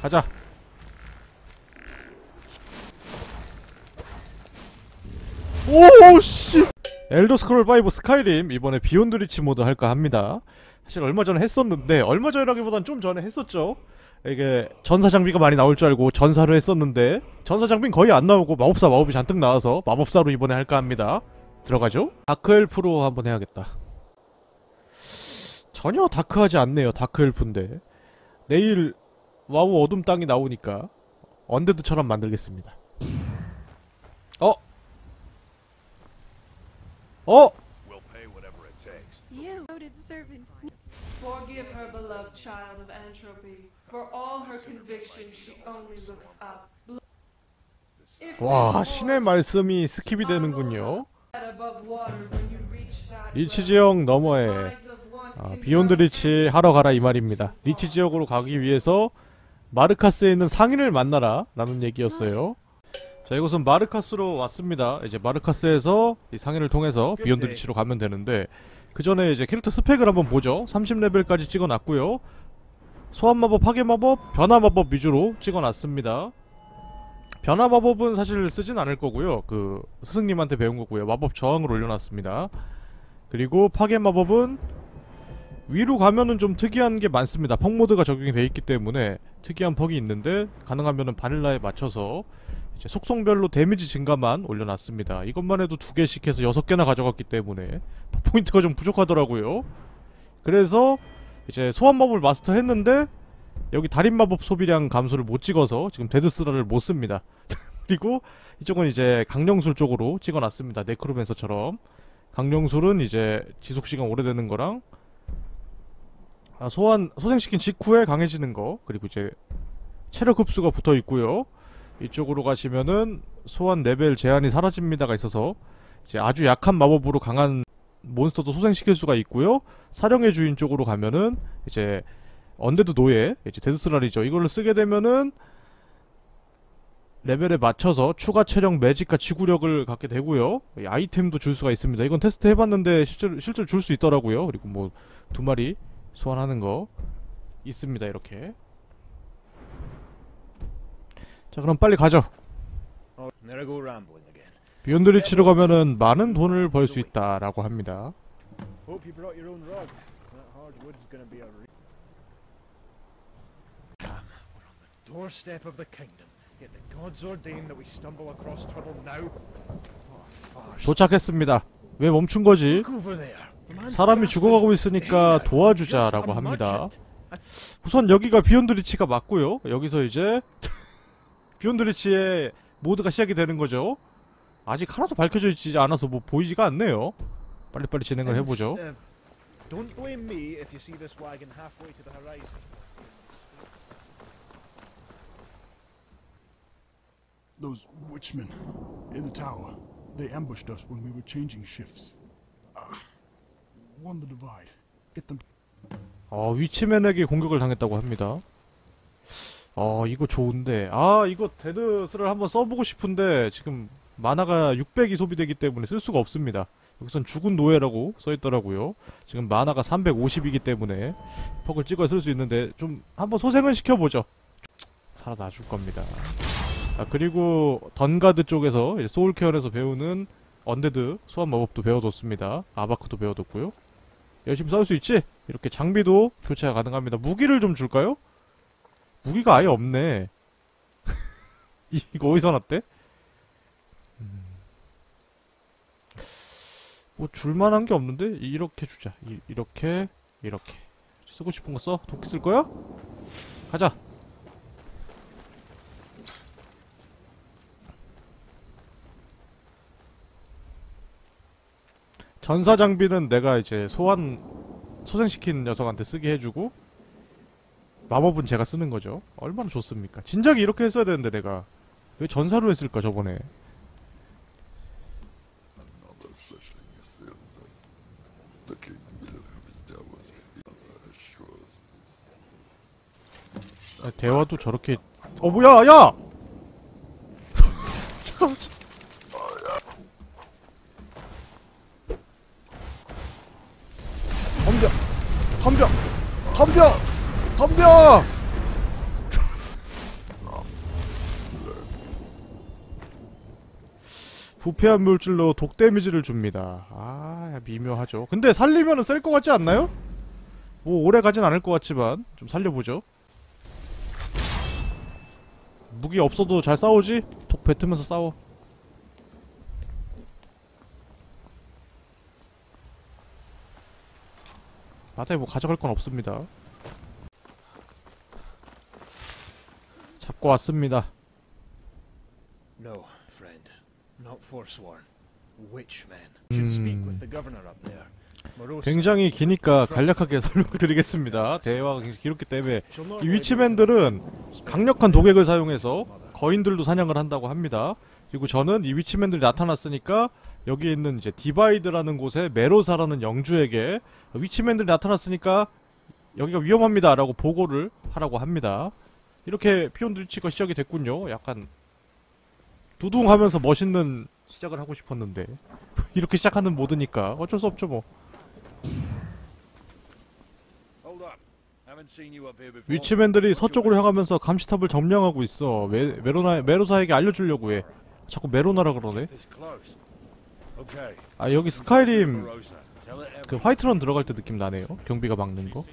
가자. 오 씨. 엘더 스크롤 5 스카이림 이번에 비욘드 리치 모드 할까 합니다. 사실 얼마 전에 했었는데 얼마 전이라기보단 좀 전에 했었죠. 이게 전사 장비가 많이 나올 줄 알고 전사로 했었는데 전사 장비는 거의 안 나오고 마법사 마법이 잔뜩 나와서 마법사로 이번에 할까 합니다. 들어가죠. Dark Elf로 한번 해야겠다. 전혀 다크하지 않네요. 다크엘프인데 내일 와우 어둠 땅이 나오니까 언데드처럼 만들겠습니다. 어? 어? We'll pay whatever it takes. You noted servant. Forgive her, beloved child of entropy. For all her conviction, she only looks up. 와 신의 말씀이 스킵이 되는군요. the 너머에 아, 비욘드 리치. 하러 가라 이 말입니다. 리치 지역으로 가기 위해서 마르카스에 있는 상인을 만나라 라는 얘기였어요. 자 이곳은 마르카스로 왔습니다. 이제 마르카스에서 이 상인을 통해서 비욘드 리치로 가면 되는데 그 전에 이제 캐릭터 스펙을 한번 보죠. 30레벨까지 찍어놨고요. 소환 마법, 파괴 마법, 변화 마법 위주로 찍어놨습니다. 변화 마법은 사실 쓰진 않을 거고요. 그 스승님한테 배운 거고요. 마법 저항을 올려놨습니다. 그리고 파괴 마법은 위로 가면은 좀 특이한 게 많습니다. perk 모드가 적용이 돼 있기 때문에 특이한 perk이 있는데 가능하면은 바닐라에 맞춰서 이제 속성별로 데미지 증가만 올려놨습니다. 이것만 해도 두 개씩 해서 여섯 개나 가져갔기 때문에 포인트가 좀 부족하더라고요. 그래서 이제 소환 마법을 마스터했는데 여기 달인 마법 소비량 감소를 못 찍어서 지금 Dead Thrall을 못 씁니다. 그리고 이쪽은 이제 강령술 쪽으로 찍어놨습니다. necromancer처럼 강령술은 이제 지속 시간 오래되는 거랑 아, 소환 소생시킨 직후에 강해지는 거 그리고 이제 체력 흡수가 붙어 있고요. 이쪽으로 가시면은 소환 레벨 제한이 사라집니다가 있어서 이제 아주 약한 마법으로 강한 몬스터도 소생시킬 수가 있고요. 사령의 주인 쪽으로 가면은 이제 언데드 노예 이제 Dead Thrall이죠. 이걸로 쓰게 되면은 레벨에 맞춰서 추가 체력 매직과 지구력을 갖게 되고요. 이 아이템도 줄 수가 있습니다. 이건 테스트 해봤는데 실제로 실제로 줄 수 있더라고요. 그리고 뭐 두 마리 소환하는 거 있습니다. 이렇게. 자 그럼 빨리 가죠. Oh. 비욘드 리치로 가면은 많은 돈을 벌 수 있다라고 합니다. Doorstep of the kingdom. Yet the gods ordain that we stumble across trouble now. What a farce. 도착했습니다. 왜 멈춘 거지? Look over there. 사람이 죽어가고 있으니까. 도와주자라고 합니다. 우선 여기가 비욘드 리치가 맞고요. 여기서 이제 비욘드 리치의 모드가 시작이 되는 거죠. 아직 하나도 밝혀져 있지 않아서 뭐 보이지가 않네요. 빨리빨리 진행을 해보죠. uh, don't blame me if you see this wagon halfway to the horizon. Those witchmen in the tower. They ambushed us when we were changing shifts. Ah, them. 어, witchman에게 공격을 당했다고 합니다. 어, 이거 좋은데. 아, 이거 Dead Thrall을 한번 써보고 싶은데 지금 마나가 600이 소비되기 때문에 쓸 수가 없습니다. 여기선 죽은 노예라고 써있더라고요. 지금 마나가 350이기 때문에 perk을 찍어 쓸 수 있는데 좀 한번 소생을 시켜보죠. 살아나 줄 겁니다. 아, 그리고 던가드 쪽에서 소울 케언에서 배우는 언데드 소환 마법도 배워뒀습니다. 아바크도 배워뒀고요. 열심히 싸울 수 있지? 이렇게 장비도 교체가 가능합니다. 무기를 좀 줄까요? 무기가 아예 없네. 이- 이거 어디서 났대? 음. 뭐 줄만한 게 없는데 이렇게 주자. 이, 이렇게 이렇게 쓰고 싶은 거 써. 도끼 쓸 거야? 가자. 전사 장비는 내가 이제 소환 소생시킨 녀석한테 쓰게 해주고 마법은 제가 쓰는 거죠. 얼마나 좋습니까? 진작에 이렇게 했어야 되는데 내가 왜 전사로 했을까 저번에? 아, 대화도 저렇게 어 뭐야 야! 덤벼 덤벼 덤벼! 부패한 물질로 독 데미지를 줍니다. 아, 미묘하죠. 근데 살리면은 셀것 같지 않나요? 뭐 오래 가진 않을 것 같지만 좀 살려보죠. 무기 없어도 잘 싸우지? 독 뱉으면서 싸워. 바다에 뭐 가져갈 건 없습니다. 잡고 왔습니다. No, friend. Not forsworn. Witchmen. Should speak 음. with the governor up there. 굉장히 기니까 간략하게 설명드리겠습니다. 대화가 굉장히 길었기 때문에 이 witchman들은 강력한 독액을 사용해서 거인들도 사냥을 한다고 합니다. 그리고 저는 이 witchman들이 나타났으니까 여기 있는 이제 디바이드라는 곳에 메로사라는 영주에게 witchman들이 나타났으니까 여기가 위험합니다 라고 보고를 하라고 합니다. 이렇게 비욘드 리치가 시작이 됐군요. 약간 두둥 하면서 멋있는 시작을 하고 싶었는데 이렇게 시작하는 모드니까 어쩔 수 없죠 뭐. witchman들이 서쪽으로 향하면서 감시탑을 점령하고 있어. 메, 메로나 메로사에게 알려주려고 해. 자꾸 메로나라 그러네. 아 여기 스카이림 그 화이트런 들어갈 때 느낌 나네요. 경비가 막는 거.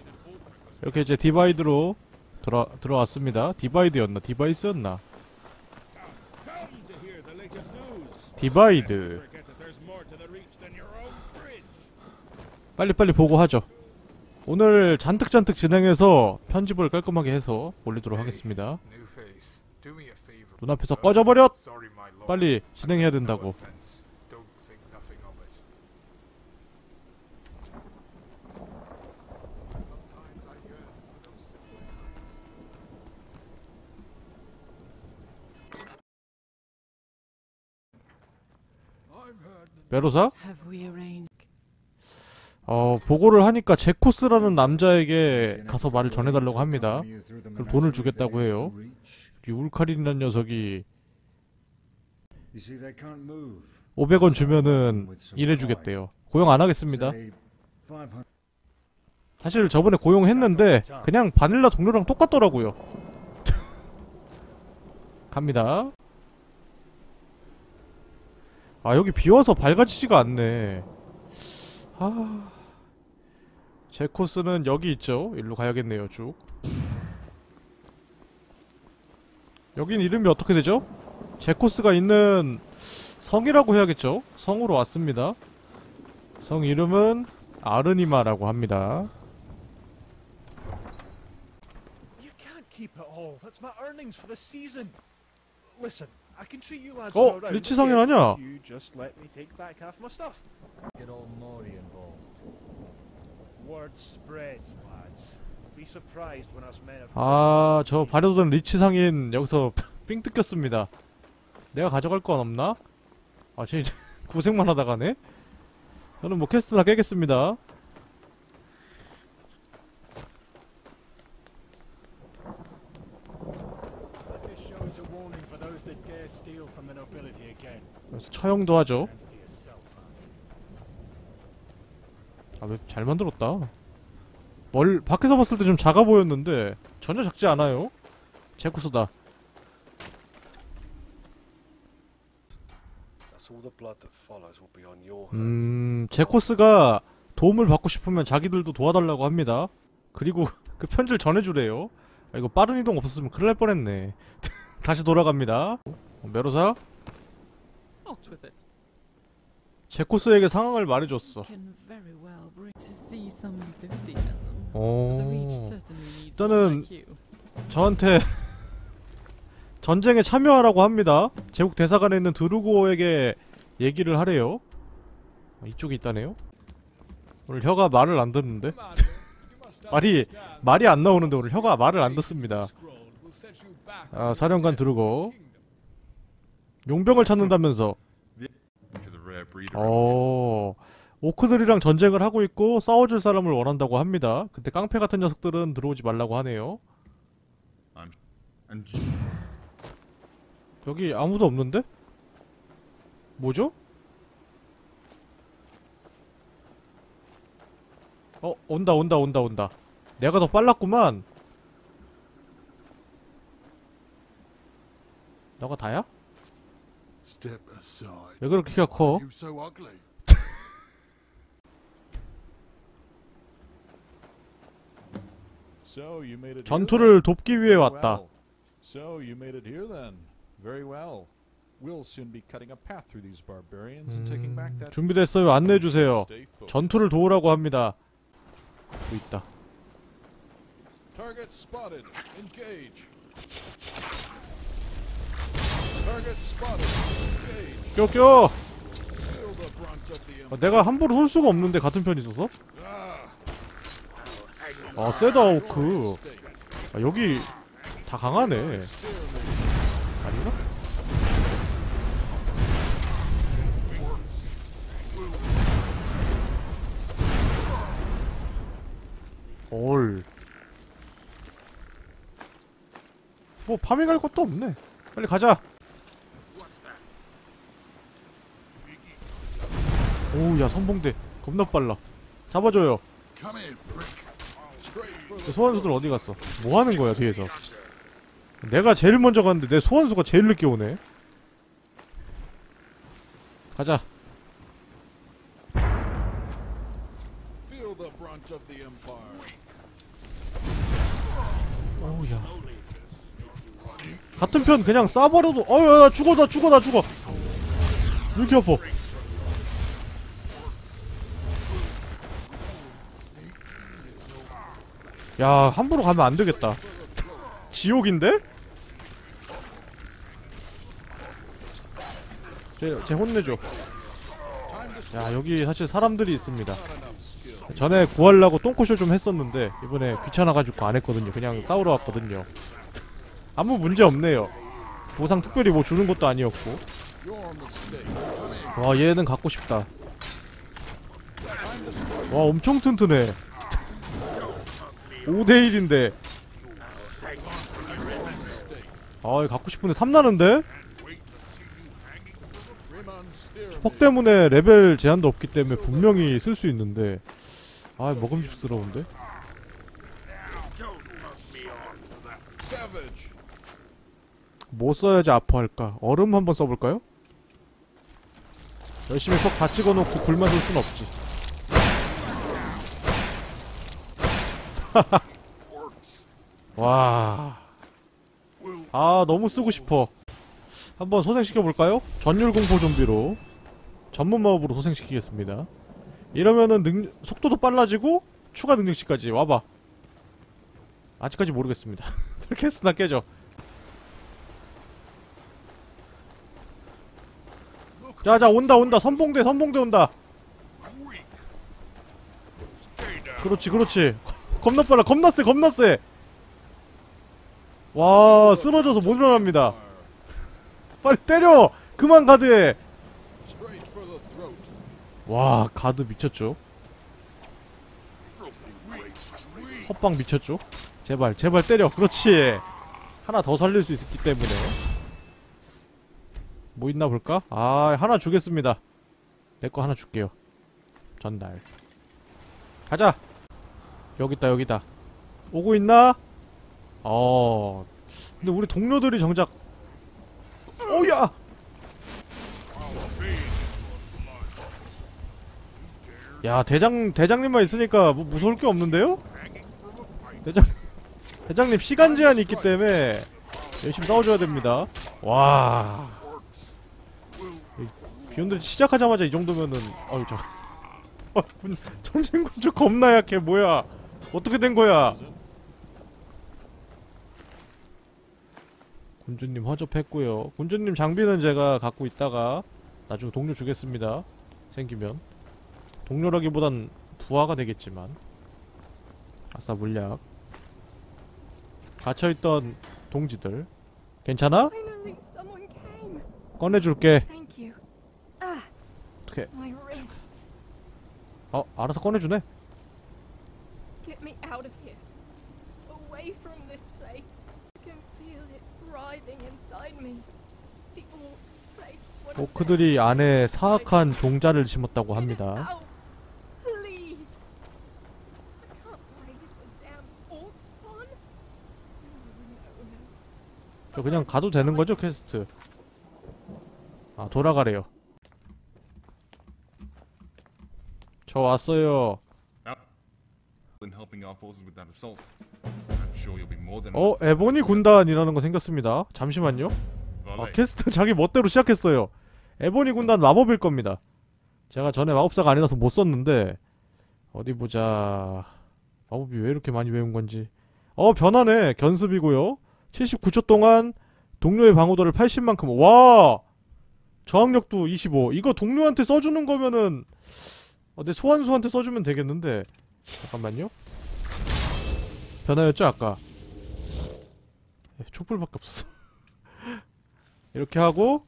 이렇게 이제 디바이드로 들어 들어왔습니다. 디바이드였나 디바이스였나? 디바이드. 빨리 빨리 보고하죠. 오늘 잔뜩 잔뜩 진행해서 편집을 깔끔하게 해서 올리도록 하겠습니다. 눈앞에서 lord. 빨리 진행해야 된다고. 메로사? 어 보고를 하니까 제코스라는 남자에게 가서 말을 전해달라고 합니다. 그럼 돈을 주겠다고 해요. 이 울카린이라는 녀석이 500원 주면은 일해주겠대요. 고용 안 하겠습니다. 사실 저번에 고용했는데 그냥 바닐라 동료랑 똑같더라고요. 갑니다. 아 여기 비와서 밝아지지가 않네. 아 제 코스는 여기 있죠. 일로 가야겠네요 쭉. 여긴 이름이 어떻게 되죠? 제 코스가 있는 성이라고 해야겠죠? 성으로 왔습니다. 성 이름은 아르니마라고 합니다. You can't keep it all. That's my earnings for the season. Listen, I can treat you lads 어, 리치 성인 again 아니야? if You just let me take back half my stuff. Get all Mori involved. Word spreads, lads. Be surprised when us men have. 아, 저 바려던 리치 상인 여기서 삥 뜯겼습니다. 내가 가져갈 건 없나? 아, 쟤 이제 고생만 하다가네? 저는 뭐 퀘스트나 깨겠습니다. This shows a warning for those that dare steal from the nobility again. 처형도 하죠. Hands to yourself, huh? 아, 왜잘 만들었다. 멀, 밖에서 봤을 때 좀 작아 보였는데, 전혀 작지 않아요. hands. 음, 제코스가 도움을 받고 싶으면 자기들도 도와달라고 합니다. 그리고 그 편지를 전해주래요. 아, 이거 빠른 이동 없었으면 큰일 날 뻔했네. 다시 돌아갑니다. 어, 메로사? Out with it. 제코스에게 상황을 말해줬어. Can very well bring to see some enthusiasm. The 어, reach certainly needs 일단은. 저한테 전쟁에 참여하라고 합니다. 제국 대사관에 있는 드루고에게 얘기를 하래요. 어, 이쪽에 있다네요. 오늘 혀가 말을 안 듣는데? 말이 말이 안 나오는데 오늘 혀가 말을 안 듣습니다. 아, 사령관 드루고 용병을 찾는다면서 어 오크들이랑 전쟁을 하고 있고 싸워줄 사람을 원한다고 합니다 근데 깡패 같은 녀석들은 들어오지 말라고 하네요 여기 아무도 없는데? 뭐죠? 어 온다 온다 온다 온다 내가 더 빨랐구만 너가 다야? Step aside. 왜 그렇게 키가 커? You so ugly. So you made it here 전투를 돕기 위해 then? 왔다. Well, So you made it here then. Very well. We'll soon be cutting a path through these barbarians and taking back 음, that 준비됐어요. 안내해 주세요. 전투를 도우라고 합니다. 또 있다. 껴껴. 아, 내가 함부로 쏠 수가 없는데 같은 편이 있어서? 아 세다 오크. 아, 여기 다 강하네. 아닌가? 올. 뭐 파밍할 것도 없네. 빨리 가자. 야 선봉대 겁나 빨라. 잡아줘요. 그 소환수들 어디 갔어? 뭐 하는 거야 뒤에서? 내가 제일 먼저 갔는데 내 소환수가 제일 늦게 오네. 가자. 오우야. 같은 편 그냥 쏴버려도 어야 나 죽어 나 죽어 나 죽어. 왜 이렇게 아파? 야 함부로 가면 안 되겠다. 지옥인데? 쟤, 쟤 혼내줘. 야 여기 사실 사람들이 있습니다. 전에 구하려고 똥꼬쇼 좀 했었는데 이번에 귀찮아가지고 안 했거든요. 그냥 싸우러 왔거든요. 아무 문제 없네요. 보상 특별히 뭐 주는 것도 아니었고. 와 얘는 갖고 싶다. 와 엄청 튼튼해. 5대1인데. 아 갖고 싶은데 탐나는데? 폭 때문에 레벨 제한도 없기 때문에 분명히 쓸 수 있는데. 아 먹음직스러운데? 뭐 써야지 아파할까? 얼음 한번 써볼까요? 열심히 속다 찍어놓고 불만 쏠순 없지. 와. 아 너무 쓰고 싶어. 한번 소생시켜볼까요? 전율 공포 좀비로 전문 마법으로 소생시키겠습니다. 이러면은 능 속도도 빨라지고 추가 능력치까지 와봐. 아직까지 모르겠습니다. 캐스나 깨져. 자자 온다 온다 선봉대 선봉대 온다 그렇지 그렇지 겁나 빨라 겁나 세 겁나 세와 쓰러져서 못 일어납니다. 빨리 때려! 그만 가드해. 와 가드 미쳤죠? 헛방 미쳤죠? 제발 제발 때려. 그렇지. 하나 더 살릴 수 있기 때문에. 뭐 있나 볼까? 아 하나 주겠습니다. 내 거 하나 줄게요. 전달. 가자 여기 있다 여기 있다 오고 있나? 어 근데 우리 동료들이 정작 오야 야 대장 대장님만 있으니까 뭐 무서울 게 없는데요? 대장 대장님 시간 제한이 있기 때문에 열심히 싸워줘야 됩니다. 와이 비욘드 시작하자마자 이 정도면은 어유 저 어, 군- 전쟁군주 겁나 약해 뭐야 어떻게 된 거야? 군주님 허접했고요. 군주님 장비는 제가 갖고 있다가 나중에 동료 주겠습니다. 생기면 동료라기보단 부하가 되겠지만 아싸 물약 갇혀있던 동지들 괜찮아? 꺼내줄게 you. Ah. 어 알아서 꺼내주네 Get me out of here. Away from this place. I can feel it writhing inside me. The orcs place. What a 오크들이 안에 사악한 종자를 심었다고 합니다. 저 그냥 가도 되는 거죠 퀘스트 아 돌아가래요 저 왔어요 어 ebony 군단이라는 거 생겼습니다. 잠시만요. 아. 퀘스트 자기 멋대로 시작했어요. ebony 군단 마법일 겁니다. 제가 전에 마법사가 아니라서 못 썼는데 어디 보자. 마법이 왜 이렇게 많이 외운 건지. 어 변하네. 견습이고요. 79초 동안 동료의 방어도를 80만큼. 와! 저항력도 25 이거 동료한테 써주는 거면은 어, 내 소환수한테 써주면 되겠는데. 잠깐만요 변화였죠 아까? 예, 촛불밖에 없어. 이렇게 하고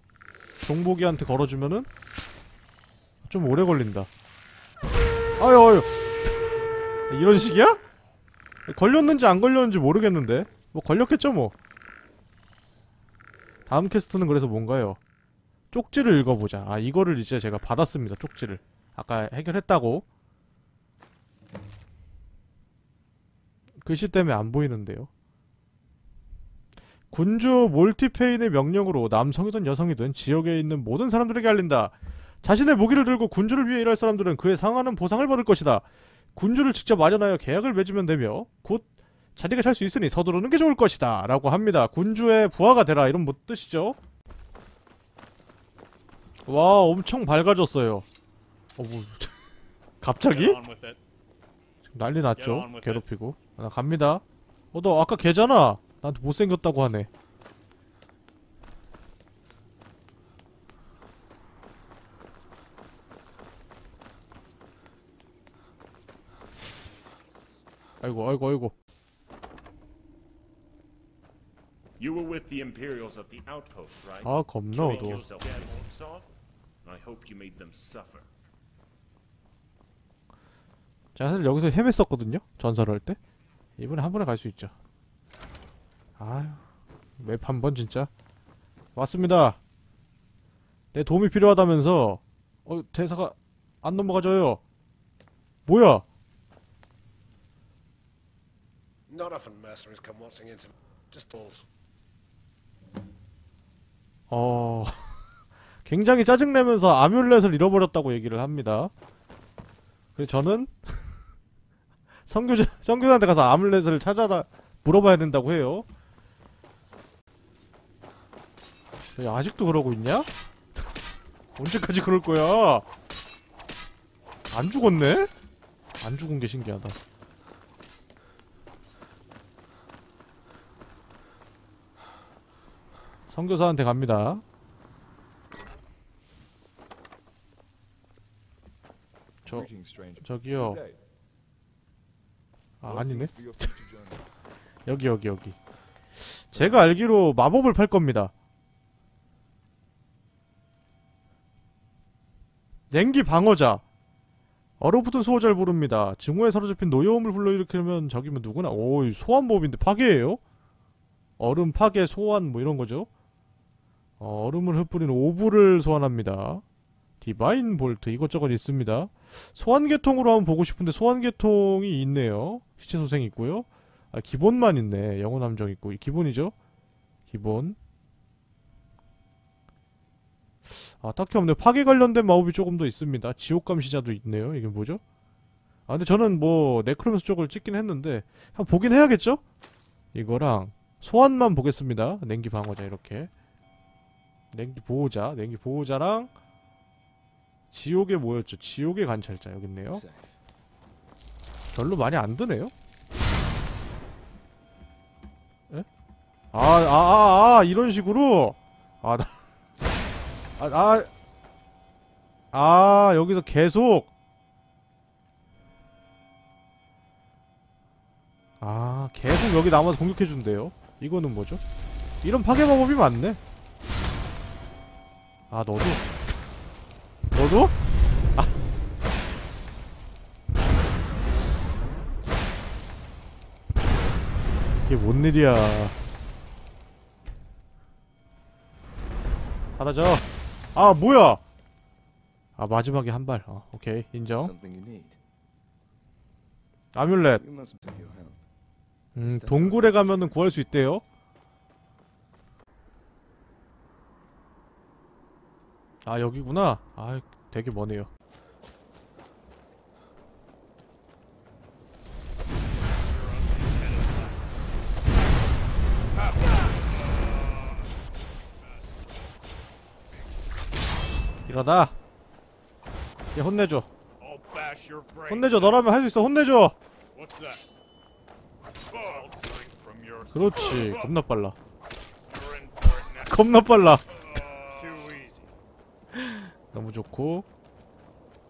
종복이한테 걸어주면은 좀 오래 걸린다. 아유 아유. 이런 식이야? 걸렸는지 안 걸렸는지 모르겠는데. 뭐 걸렸겠죠 뭐. 다음 퀘스트는 그래서 뭔가요? 쪽지를 읽어보자. 아 이거를 이제 제가 받았습니다 쪽지를. 아까 해결했다고 글씨 때문에 안 보이는데요 군주 몰티페인의 명령으로 남성이든 여성이든 지역에 있는 모든 사람들에게 알린다. 자신의 무기를 들고 군주를 위해 일할 사람들은 그에 상하는 보상을 받을 것이다. 군주를 직접 마련하여 계약을 맺으면 되며 곧 자리가 찰수 있으니 서두르는 게 좋을 것이다. 라고 합니다. 군주의 부하가 되라. 이런 뭐 뜻이죠? 와 엄청 밝아졌어요. 어, 뭐, 갑자기? 난리 났죠. 괴롭히고. 나 갑니다. 어, 너 아까 걔잖아. 나한테 못생겼다고 하네. 아이고, 아이고, 아이고. You were with the Imperials at the outpost, right? 아, 겁나 어두워. I hope you made them suffer. 제가 사실 여기서 헤맸었거든요. 전설을 할 때. 이번에 한 번에 갈 수 있죠. 아유, 맵 한 번 진짜. 왔습니다. 내 도움이 필요하다면서. 어, 대사가 안 넘어가져요. 뭐야? 어, 굉장히 짜증내면서 아뮬렛을 잃어버렸다고 얘기를 합니다. 그래서 저는 선교자, 선교사한테 가서 아뮬렛을 찾아다 물어봐야 된다고 해요. 야, 아직도 그러고 있냐? 언제까지 그럴 거야? 안 죽었네? 안 죽은 게 신기하다. 선교사한테 갑니다. 저. 저기요. 아, 아니네. 여기 여기 여기. 제가 알기로 마법을 팔 겁니다. 냉기 방어자. 얼어붙은 수호자를 부릅니다. 증오에 사로잡힌 노여움을 불러일으키려면 저기면 누구나 오 소환법인데 파괴예요? 얼음 파괴 소환 뭐 이런 거죠? 어, 얼음을 흩뿌리는 orb를 소환합니다. divine bolt 이것저것 있습니다. 소환 계통으로 한번 보고 싶은데 소환 계통이 있네요. 시체 소생 있고요. 아, 기본만 있네. 영혼 함정 있고 기본이죠? 기본. 아 딱히 없네. 파괴 관련된 마법이 조금 더 있습니다. 지옥 감시자도 있네요. 이게 뭐죠? 아 근데 저는 뭐 necromance 쪽을 찍긴 했는데 한번 보긴 해야겠죠? 이거랑 소환만 보겠습니다. 냉기 방어자 이렇게. 냉기 보호자, 냉기 보호자랑 지옥의 뭐였죠? 지옥의 관찰자 여기 있네요. 별로 많이 안 드네요. 에? 아, 아, 아, 아, 이런 식으로. 아, 나. 아, 아. 아, 여기서 계속. 아, 계속 여기 남아서 공격해준대요. 이거는 뭐죠? 이런 파괴 마법이 많네. 아, 너도? 너도? 아. 이게 뭔 일이야. 사라져. 아, 뭐야! 아, 마지막에 한 발. 어, 오케이. 인정. 아뮬렛. 음, 동굴에 가면은 구할 수 있대요. 아 여기구나 아 되게 머네요 일어나 얘 혼내줘 혼내줘 너라면 할 수 있어 혼내줘 그렇지 겁나 빨라. 겁나 빨라. 너무 좋고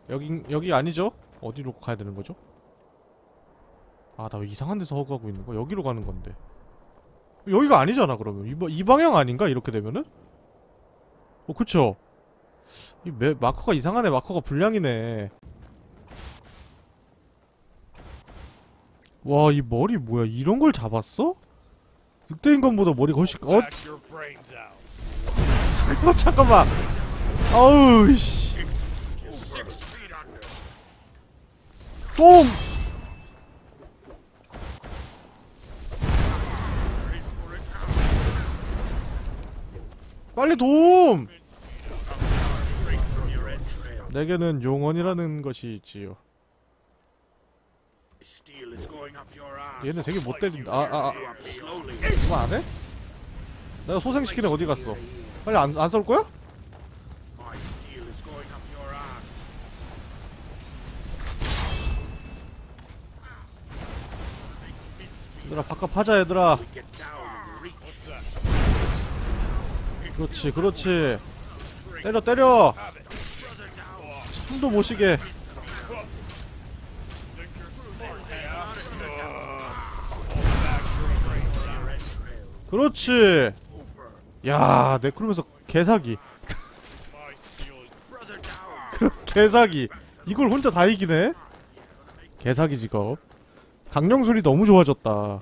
여기 여기 아니죠? 어디로 가야 되는 거죠? 아나왜 이상한 데서 허구하고 있는 거? 여기로 가는 건데 여기가 아니잖아 그러면 이, 바- 이 방향 아닌가? 이렇게 되면은? 어 그쵸? 이 매, 마커가 이상하네 마커가 불량이네 와 이 머리 뭐야 이런 걸 잡았어? 늑대인간보다 머리가 훨씬 어? 어 잠깐만 아우 씨. 똥! 빨리 entrails. 내게는 용언이라는 것이 있지요. 얘네 되게 못 때린다. 아, 아, 아. 그거 안 해? 내가 소생시키는 애 어디 갔어? 빨리 안, 안쏠 거야? 얘들아, 바깥 파자, 얘들아. 그렇지, 그렇지. 때려, 때려! 숨도 못 쉬게. 그렇지! 야, 네크로면서 개사기. 개사기. 이걸 혼자 다 이기네? 개사기 직업. 강령술이 너무 좋아졌다.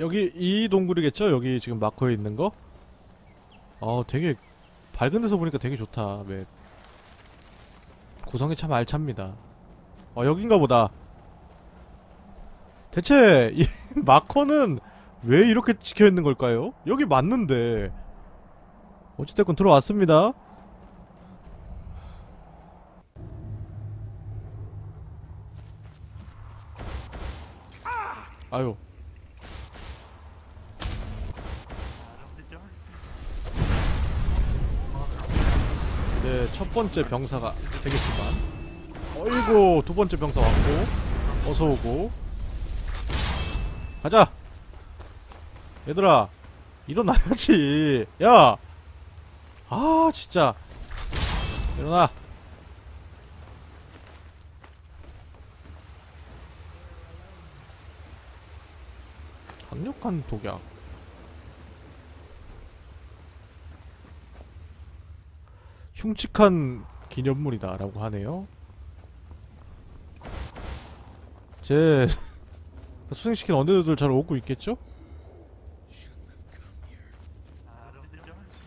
여기 이 동굴이겠죠? 여기 지금 마커에 있는 거? 어, 되게 밝은 데서 보니까 되게 좋다. 맵. 구성이 참 알찹니다. 어, 여긴가 보다. 대체 이 마커는 왜 이렇게 찍혀 있는 걸까요? 여기 맞는데. 어찌됐건 들어왔습니다. 아유. 네, 첫 번째 병사가 되겠지만. 어이구, 두 번째 병사 왔고. 어서 오고. 가자! 얘들아, 일어나야지. 야! 아, 진짜. 일어나. 강력한 독약. 흉측한 기념물이다 라고 하네요. 제 수생시킨 언니들 잘 오고 있겠죠?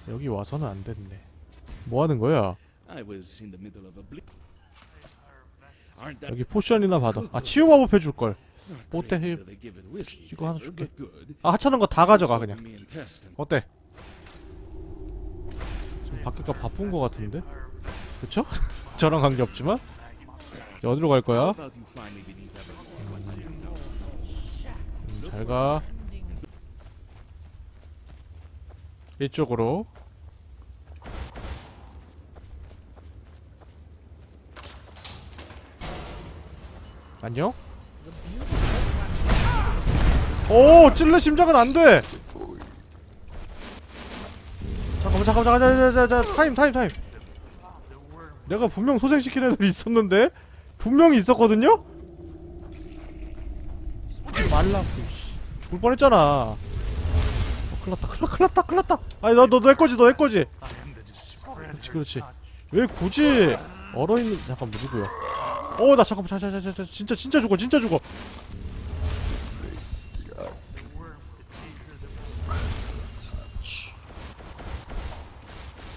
여기 와서는 안 됐네. 뭐 하는 거야? 여기 포션이나 받아. 아 치유 마법 해줄 걸. Whiskey 이거 하나 줄게. 아 하찮은 거 다 가져가 그냥. 어때? 지금 밖에가 바쁜 거 같은데? 그쵸? 저랑 관계 없지만. 이제 어디로 갈 거야? 음, 잘 가. 이쪽으로. 안녕? 오! 찔러 심장은 안 돼! 잠깐만, 잠깐만, 잠깐만, 잠깐만, 타임, 타임, 타임. 내가 분명 소생시킨 애들이 있었는데? 분명히 있었거든요? 말라고, 씨. 죽을 뻔했잖아. 어, 큰일났다, 큰일났다, 큰일났다. 아니, 너, 너, 내 거지, 너 내 거지. 그렇지, 그렇지. 왜 굳이 얼어있는, 잠깐, 누구야? 어, 나 잠깐만, 자, 자, 자, 자, 자, 진짜, 진짜 죽어, 진짜 죽어.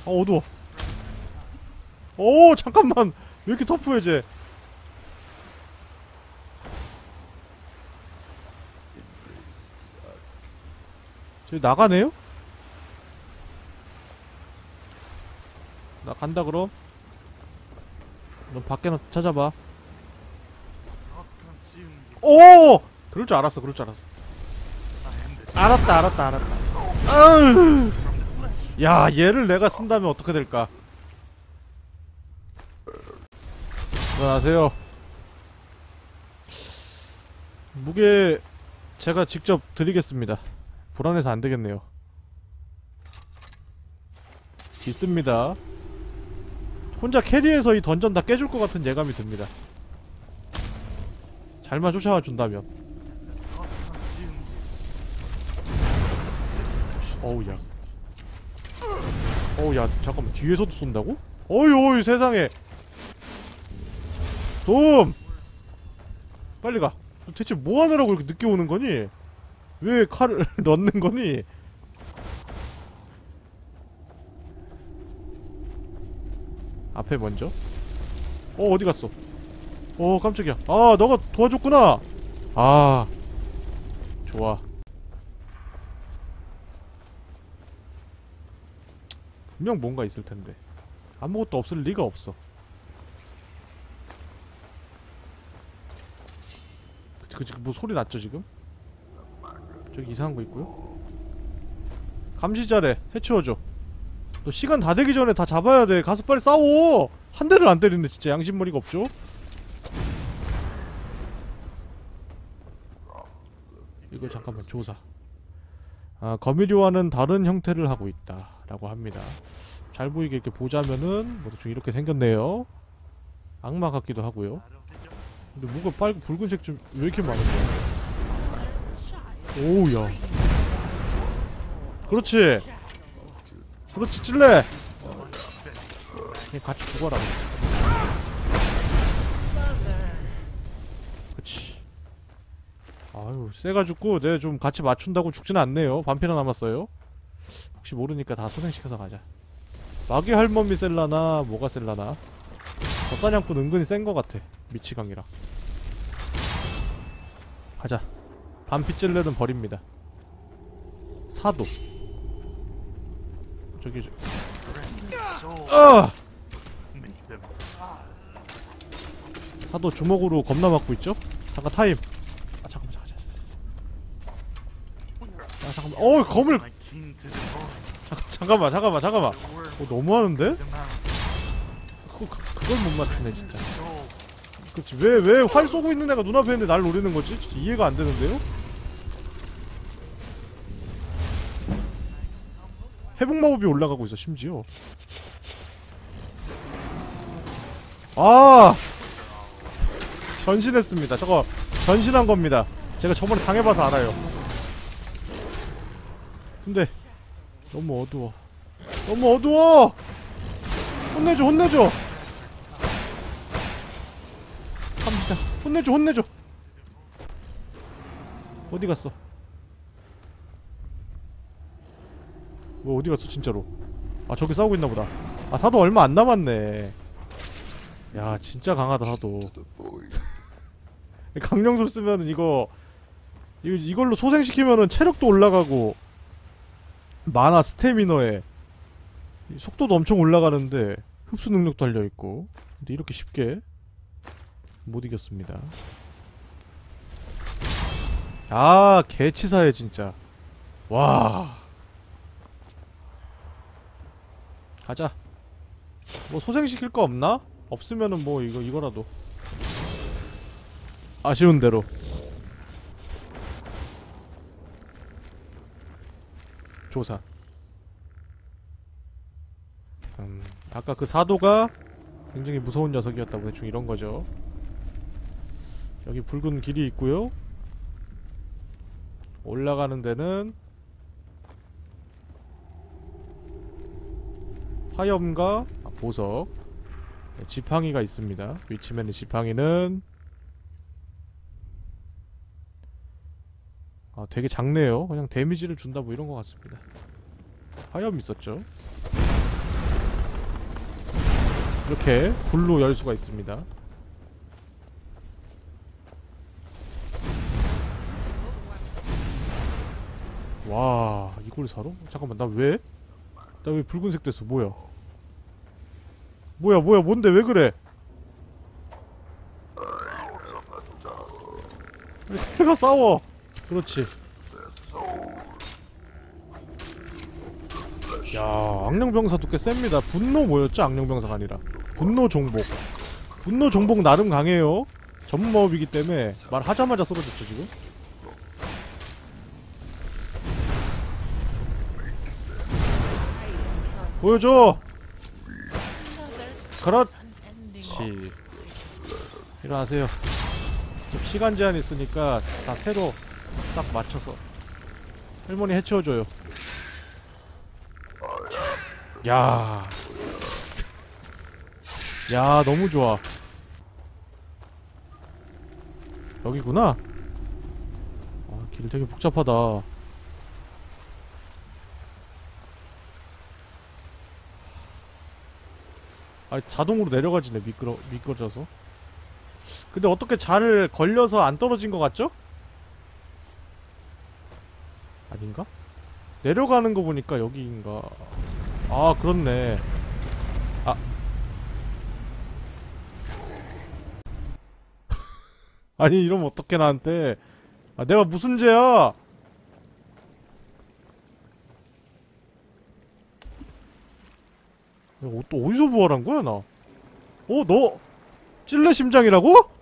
아, 어두워. 오, 잠깐만. 왜 이렇게 터프해, 쟤? 저기 나가네요? 나 간다 그럼 넌 밖에나 찾아봐 오! 그럴 줄 알았어 그럴 줄 알았어 알았다 알았다 알았다 아유. 야 얘를 내가 쓴다면 어떻게 될까? 일어나세요. 무게 제가 직접 드리겠습니다. 불안해서 안되겠네요. 있습니다. 혼자 캐리해서 이 던전 다 깨줄 것 같은 예감이 듭니다. 잘만 쫓아와 준다면. 어우야 어우야 잠깐만 뒤에서도 쏜다고? 어이 어이 세상에 돔! 빨리 가 대체 뭐 하느라고 이렇게 늦게 오는 거니? 왜 칼을 넣는 거니? 앞에 먼저 어 어디 갔어 어 깜짝이야 아 너가 도와줬구나 아 좋아 분명 뭔가 있을 텐데. 아무것도 없을 리가 없어. 그치 그치 뭐 소리 났죠 지금? 저기 이상한 거 있고요. 감시 잘해 해치워줘. 너 시간 다 되기 전에 다 잡아야 돼. 가서 빨리 싸워. 한 대를 안 때리네 진짜. 양심머리가 없죠? 이거 잠깐만 조사 아 거미류와는 다른 형태를 하고 있다 라고 합니다. 잘 보이게 이렇게 보자면은 뭐 대충 이렇게 생겼네요. 악마 같기도 하고요. 근데 뭐가 빨간 붉은색 좀 왜 이렇게 많은 거야 오우야. 그렇지. 그렇지 찔레. 그냥 같이 죽어라 아유 세가지고 내가 좀 같이 맞춘다고 죽진 않네요. 반피나 남았어요. 혹시 모르니까 다 소생시켜서 가자. 마귀 할멈이 셀라나 뭐가 셀라나? 젖사냥꾼 은근히 센거 같아 미치광이라 가자. 반피 찔레는 버립니다. 사도. 저기 저... 아! 사도 주먹으로 겁나 맞고 있죠? 잠깐 타임 아 잠깐만 잠깐 잠깐 아 잠깐만. 어 검을. 잠깐, 잠깐만 잠깐만 잠깐만. 어 너무하는데? 그, 그, 그걸 못 맞추네 진짜. 그치 왜왜 활 쏘고 있는 애가 눈앞에 있는데 날 노리는 거지? 진짜 이해가 안 되는데요? 회복 마법이 올라가고 있어 심지어. 아! 전신했습니다. 저거 전신한 겁니다. 제가 저번에 당해봐서 알아요 근데 너무 어두워. 너무 어두워! 혼내줘 혼내줘! 갑니다. 혼내줘 혼내줘! 어디 갔어? 뭐 어디 갔어 진짜로? 아 저기 싸우고 있나 보다. 아 사도 얼마 안 남았네. 야 진짜 강하다 사도. 강령술 쓰면은 이거 이거 이걸로 소생시키면은 체력도 올라가고 만화 스태미너에 이 속도도 엄청 올라가는데 흡수 능력도 달려있고 근데 이렇게 쉽게 못 이겼습니다. 아 개치사해 진짜. 와. 가자. 뭐 소생시킬 거 없나? 없으면은 뭐 이거 이거라도. 아쉬운 대로 조사. 음, 아까 그 사도가 굉장히 무서운 녀석이었다고 대충 이런 거죠. 여기 붉은 길이 있고요. 올라가는 데는 화염과 아, 보석 네, 지팡이가 있습니다. 위치면의 지팡이는 아 되게 작네요. 그냥 데미지를 준다 뭐 이런 것 같습니다. 화염 있었죠? 이렇게 불로 열 수가 있습니다. 와 이걸 사러? 잠깐만 나 왜? 나 왜 붉은색 됐어? 뭐야? 뭐야 뭐야 뭔데? 왜 그래? 해가 싸워 그렇지. 야 악령병사도 꽤 셉니다. 분노 뭐였죠? 악령병사가 아니라. 분노 종복. 분노 종복 나름 강해요. 전문마법이기 때문에 말하자마자 쓰러졌죠 지금. 보여줘! 그렇지. 일어나세요. 좀 시간 제한 있으니까 다 새로 딱 맞춰서 할머니 해치워줘요 야. 야, 너무 좋아. 여기구나. 아, 길 되게 복잡하다. 아, 자동으로 내려가지네, 미끄러, 미끄러져서. 근데 어떻게 잘 걸려서 안 떨어진 것 같죠? 아닌가? 내려가는 거 보니까 여기인가. 아, 그렇네. 아. 아니, 이러면 어떡해, 나한테. 아, 내가 무슨 죄야? 야, 어, 또 어디서 부활한 거야, 나? 어, 너, 찔레 심장이라고?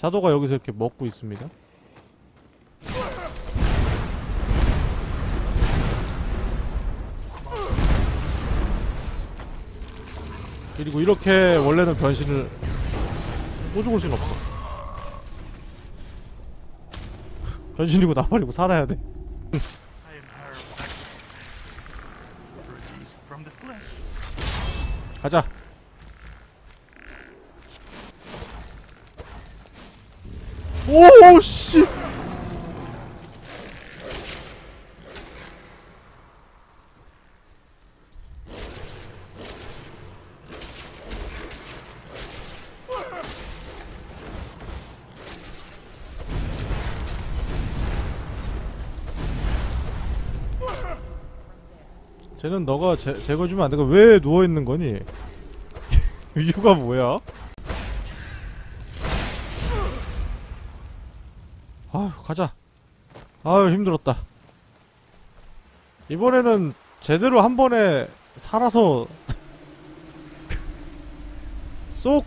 샤도가 여기서 이렇게 먹고 있습니다. 그리고 이렇게 원래는 변신을 또 죽을 순 없어. 변신이고 나발이고 살아야 돼. 가자. 오, 씨. 쟤는 너가 제, 제거해주면 안 되고 왜 누워있는 거니? 이유가 뭐야? 가자. 아유 힘들었다. 이번에는 제대로 한 번에 살아서 쏙.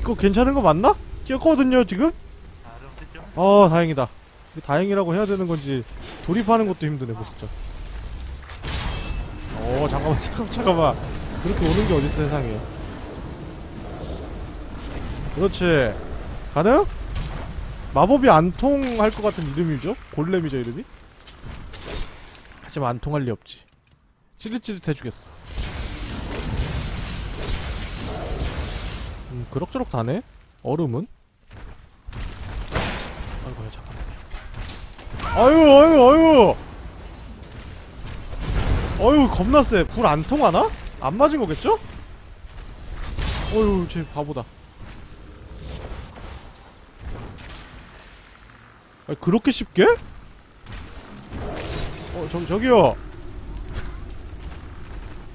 이거 괜찮은 거 맞나? 뛰었거든요 지금? 어 다행이다. 다행이라고 해야 되는 건지 돌입하는 것도 힘드네 뭐 진짜. 어 잠깐만 잠깐만 잠깐만. 그렇게 오는 게 어딨어 세상에. 그렇지 가능? 마법이 안 통할 것 같은 이름이죠? 골렘이죠 이름이? 하지만 안 통할 리 없지 찌릿찌릿 해주겠어 음 그럭저럭 다네? 얼음은? 아이고 야 잠깐만 아유 아유 아유 어휴 겁나 세. 불안 통하나? 안 맞은 거겠죠? 어휴 쟤 바보다. 아 그렇게 쉽게? 어 저기 저기요.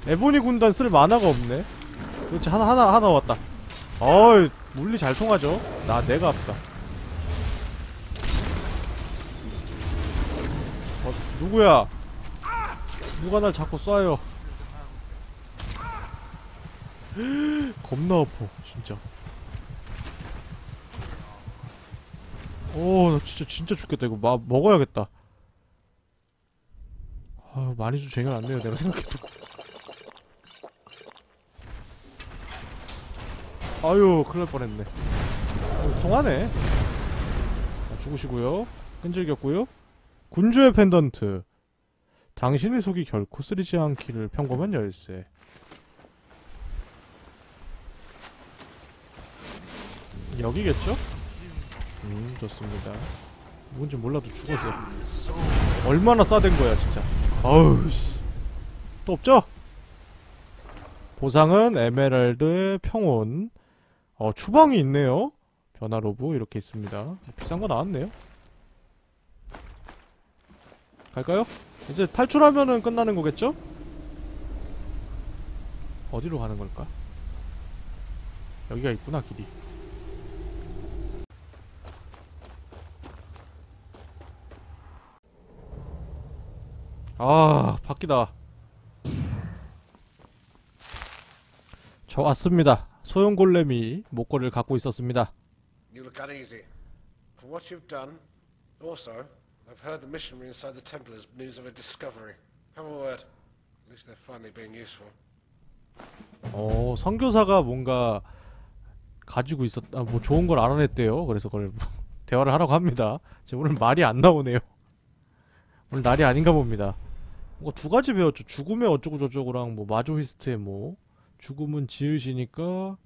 에보니 군단 쓸 만화가 없네. 그렇지 하나 하나 하나 왔다. 어이 물리 잘 통하죠? 나 내가 아프다. 어 누구야? 누가 날 자꾸 쏴요 겁나 아파 진짜 오나 진짜 진짜 죽겠다. 이거 마, 먹어야겠다. 아유 많이 좀 쟁여 놨네요 내가 생각해도. 아유 큰일 날 뻔했네. 어, 통하네. 자, 죽으시고요. 끈질겼고요. 군주의 펜던트. 당신의 속이 결코 쓰리지 않기를 평범한 열쇠. 여기겠죠? 음 좋습니다. 누군지 몰라도 죽었어. 얼마나 싸댄 거야 진짜. 아우 씨 또 없죠? 보상은 에메랄드 평온. 어 추방이 있네요. 변화 로브 이렇게 있습니다. 비싼 거 나왔네요. 갈까요? 이제 탈출하면은 끝나는 거겠죠? 어디로 가는 걸까? 여기가 있구나 길이 아 바뀌다 저 왔습니다 소형 골렘이 목걸이를 갖고 있었습니다 You look uneasy. For what you've done, also, I've heard the missionary inside the temple has news of a discovery. Have a word. At least they're finally being useful. 어 선교사가 뭔가 가지고 있었 아 뭐 좋은 걸 알아냈대요 그래서 그걸 뭐 대화를 하라고 합니다 지금 오늘 말이 안 나오네요 오늘 날이 아닌가 봅니다 뭔가 두 가지 배웠죠. 죽음의 어쩌고 저쩌고랑 뭐 마조히스트의 뭐 죽음은 지으시니까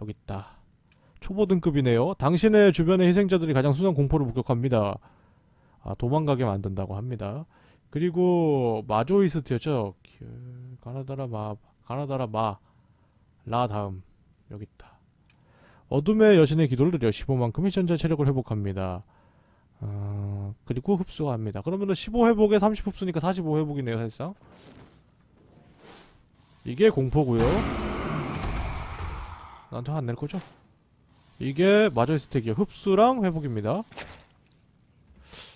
여기 있다. 초보 등급이네요. 당신의 주변의 희생자들이 가장 순한 공포를 목격합니다. 아 도망가게 만든다고 합니다. 그리고 마조이스트였죠. 그, 가나다라 마 가나다라 마. 라 다음. 여기 있다. 어둠의 여신의 기도를 드려 15만큼의 현재 체력을 회복합니다 어, 그리고 흡수합니다. 그러면은 15 회복에 30 흡수니까 45 회복이네요 사실상. 이게 공포고요. 나한테 화안낼 거죠? 이게 마저 스택이요. 흡수랑 회복입니다.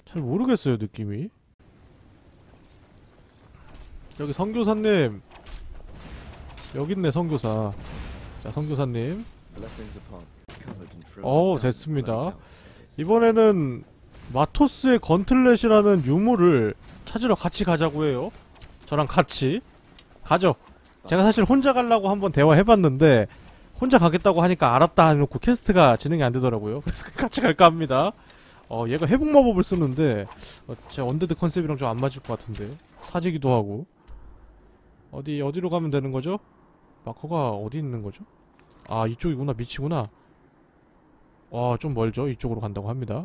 잘 모르겠어요 느낌이. 여기 선교사님. 여기 있네 선교사. 자 선교사님. 어 됐습니다. 이번에는 마토스의 건틀렛이라는 유물을 찾으러 같이 가자고 해요. 저랑 같이. 가죠. 제가 사실 혼자 가려고 한번 대화해봤는데 혼자 가겠다고 하니까 알았다 해놓고 퀘스트가 진행이 안 되더라고요. 그래서 같이 갈까 합니다. 어 얘가 회복 마법을 쓰는데 어, 제 언데드 컨셉이랑 좀 안 맞을 것 같은데. 사지기도 하고. 어디 어디로 가면 되는 거죠? 마커가 어디 있는 거죠? 아 이쪽이구나. 밑이구나. 와 좀 멀죠? 이쪽으로 간다고 합니다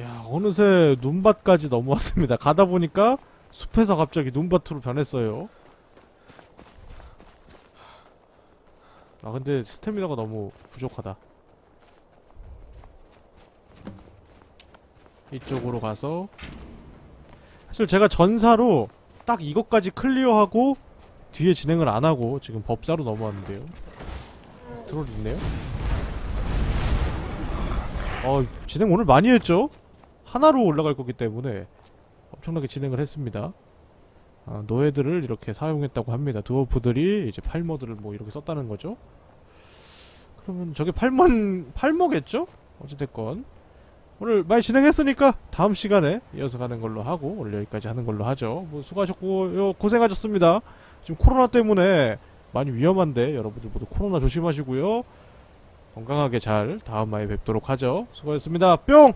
야 어느새 눈밭까지 넘어왔습니다. 가다 보니까 숲에서 갑자기 눈밭으로 변했어요. 아 근데 스태미나가 너무 부족하다. 이쪽으로 가서. 사실 제가 전사로 딱 이것까지 클리어하고 뒤에 진행을 안하고 지금 법사로 넘어왔는데요. 트롤 있네요. 어 진행 오늘 많이 했죠? 하나로 올라갈 거기 때문에 엄청나게 진행을 했습니다. 아, 노예들을 이렇게 사용했다고 합니다. 드워프들이 이제 팔머들을 뭐 이렇게 썼다는 거죠. 그러면 저게 팔먼 팔머겠죠? 어찌됐건. 오늘 많이 진행했으니까 다음 시간에 이어서 가는 걸로 하고 오늘 여기까지 하는 걸로 하죠. 뭐 수고하셨고 요 고생하셨습니다. 지금 코로나 때문에 많이 위험한데 여러분들 모두 코로나 조심하시고요. 건강하게 잘 다음 화에 뵙도록 하죠. 수고하셨습니다. 뿅